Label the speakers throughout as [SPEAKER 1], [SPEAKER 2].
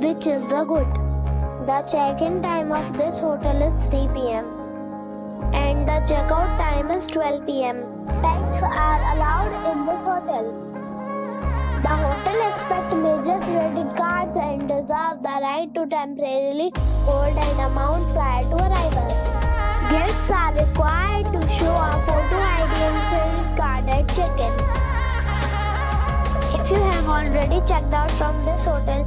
[SPEAKER 1] which is the good. The check-in time of this hotel is 3 p.m. and the checkout time is 12 p.m. Pets are allowed in this hotel. The hotel accepts major credit cards and reserves the right to temporarily hold an amount prior to arrival. Guests are required to show a photo ID and credit card at check-in. If you have already checked out from this hotel,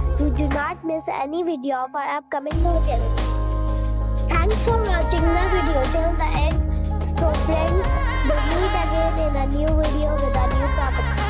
[SPEAKER 1] you do not miss any video of our upcoming hotel. Thanks for watching the video till the end. So friends, we'll meet again in a new video with a new property.